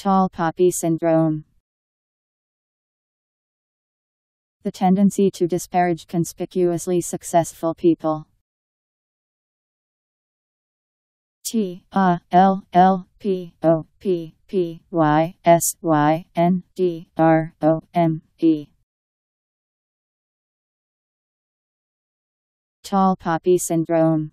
Tall poppy syndrome. The tendency to disparage conspicuously successful people. T A L L P O P P Y S Y N D R O M E. Tall poppy syndrome.